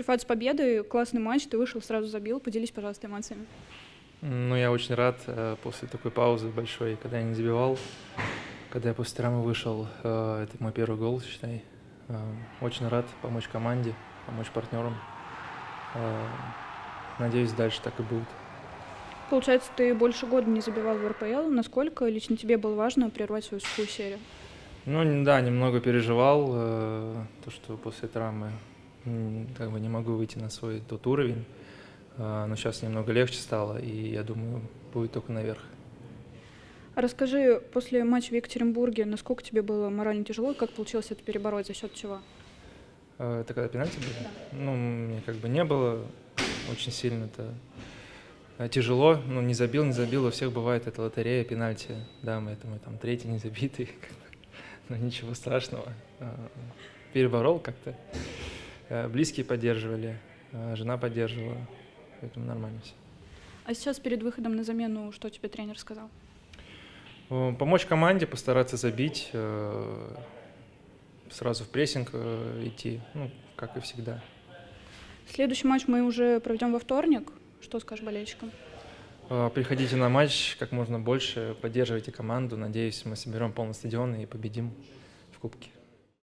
Прифат с победой, классный матч, ты вышел, сразу забил. Поделись, пожалуйста, эмоциями. Ну, я очень рад э, после такой паузы большой, когда я не забивал, когда я после травмы вышел. Э, это мой первый гол, считай. Э, очень рад помочь команде, помочь партнерам. Надеюсь, дальше так и будет. Получается, ты больше года не забивал в РПЛ. Насколько лично тебе было важно прервать свою сухую серию? Ну да, немного переживал, то, что после травмы как бы не могу выйти на свой тот уровень, э, но сейчас немного легче стало, и я думаю, будет только наверх. расскажи, после матча в Екатеринбурге, насколько тебе было морально тяжело, как получилось это перебороть, за счет чего? Э, это когда пенальти были? Да. Ну, мне как бы не было очень сильно это тяжело, ну, не забил, не забил, у всех бывает это лотерея, пенальти, да, мы это мы там третий не забитый, но ничего страшного. А, переборол как-то. Э, близкие поддерживали, а, жена поддерживала, поэтому нормально все. А сейчас перед выходом на замену что тебе тренер сказал? Помочь команде, постараться забить, э, сразу в прессинг э, идти, ну, как и всегда. Следующий матч мы уже проведем во вторник. Что скажешь болельщикам? Приходите на матч как можно больше, поддерживайте команду. Надеюсь, мы соберем полный стадион и победим в Кубке.